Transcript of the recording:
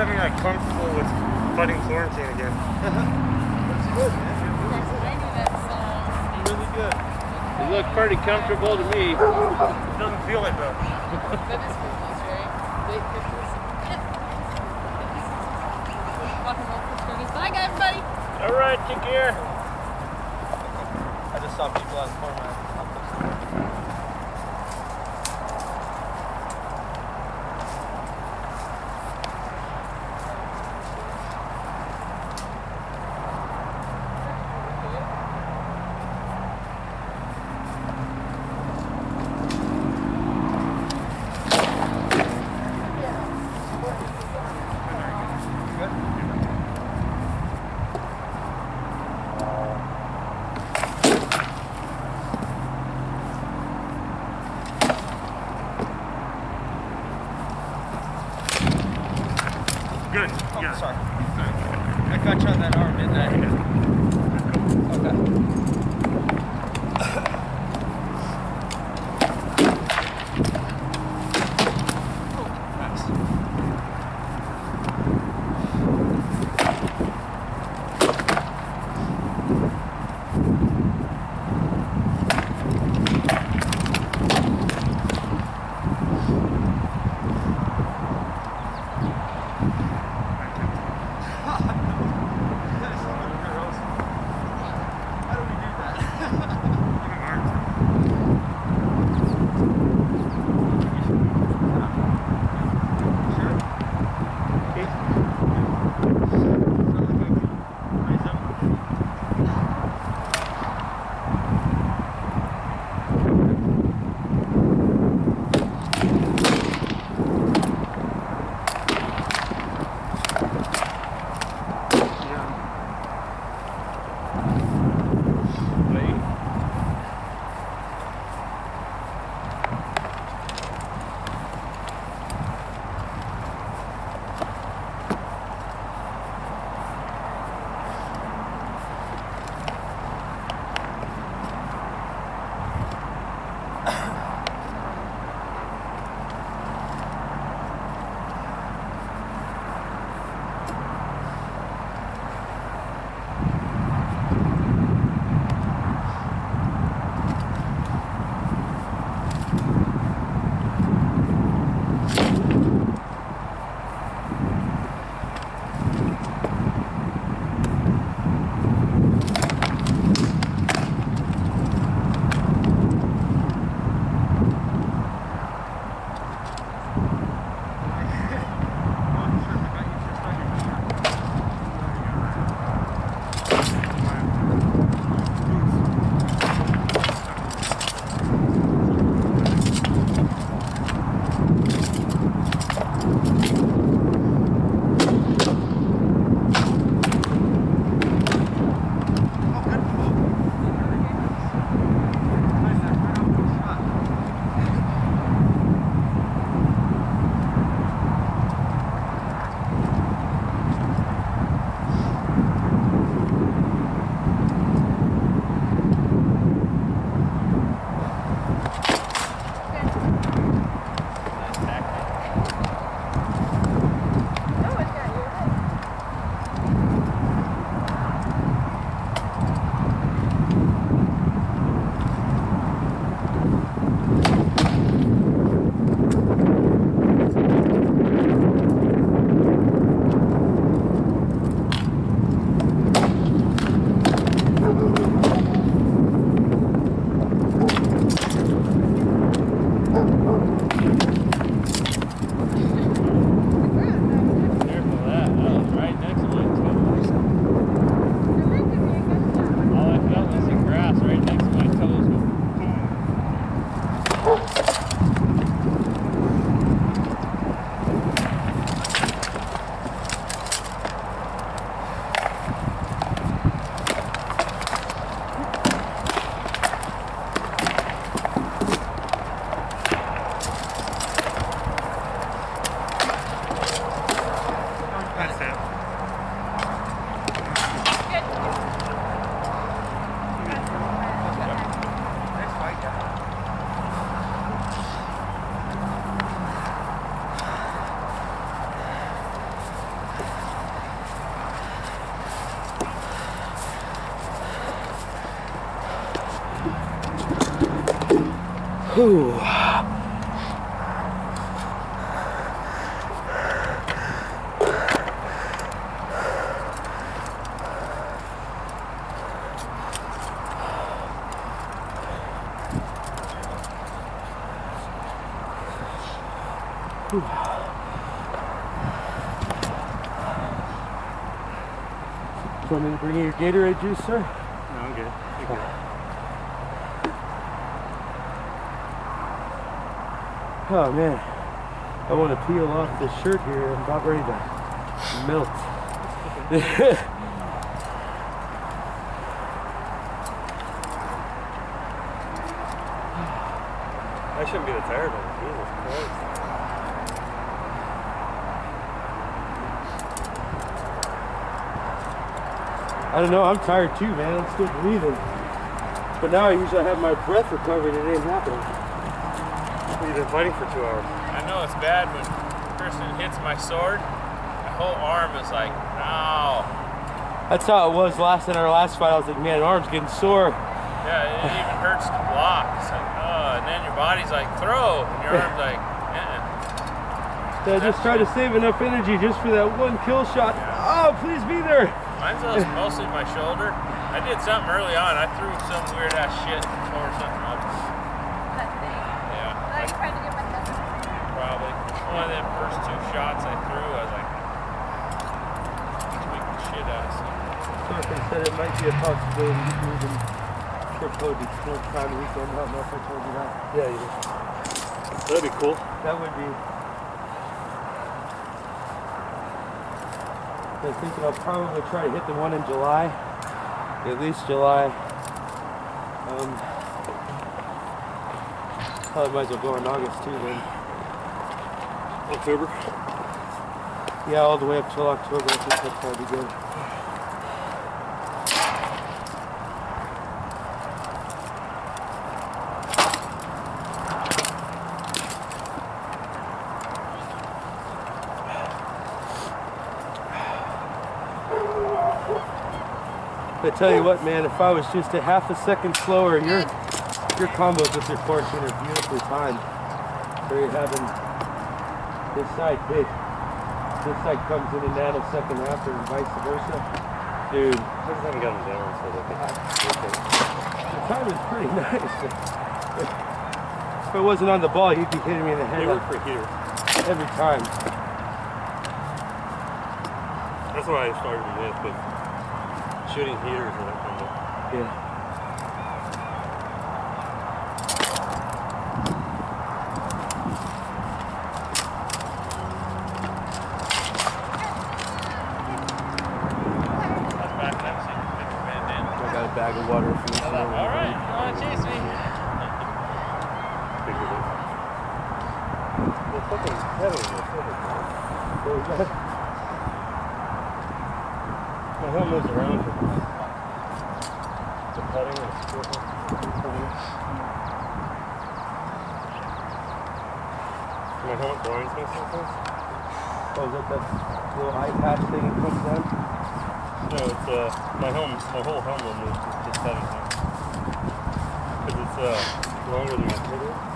having like comfortable with fighting quarantine again. That's good, man. Really good. You look pretty comfortable to me. Doesn't feel it though. That is Christmas, right? Late Christmas. Fucking old Christmas. Bye, guys, buddy. All right, take care. I just saw people out of format. Good. Oh, yeah. sorry. I on that arm, didn't I? Okay. Whew. Want me to bring you your Gatorade juice, sir? No, I'm good. You're good. Oh man, I want to peel off this shirt here. I'm about ready to melt. I shouldn't be the tired one. Jesus Christ. I don't know. I'm tired too, man. I'm still breathing. But now I usually have my breath recovered. It ain't happening. You've been fighting for two hours. I know it's bad when a person hits my sword. My whole arm is like, ow. That's how it was last in our last fight. I was like, man, arm's getting sore. Yeah, it even hurts to block. It's like, oh, and then your body's like, throw, and your arm's like, uh-uh. So I just try to save enough energy just for that one kill shot. Oh, please be there. Mine's uh, mostly my shoulder. I did something early on. I threw some weird ass shit and tore something up. That thing. Yeah, I tried to get my head. probably. One of them first two shots I threw, I was like, tweaked the shit out of something. Said it might be a possibility of moving Tripod to full time weekend. I don't know if I told you that. Yeah, you did. That'd be cool. That would be. I'm thinking I'll probably try to hit the one in July, at least July. Um, probably might as well go in August too then. October. Yeah, all the way up till October. I think that'd probably be good. I tell you what, man, if I was just a half a second slower, your your combos with your 14 are beautifully timed. So you're having this side big. This side comes in a nanosecond after and vice versa. Dude, I just haven't gotten down, so that ah. the time is pretty nice. If it wasn't on the ball, you'd be hitting me in the head They like work for heater. every time. That's why I started with this, but shooting heaters and that kind of Yeah. That's back and I've seen the picture man down. I got a bag of water for you. All right, come on, chase me. bigger than. Well, fucking heavy. It's My home moves around for the putting and scoring. My helmet blinds me sometimes. Oh, is that that little eye patch thing that comes down? No, it's uh, my home, my whole helmet moves just, just putting here. Because it's uh, longer than my finger.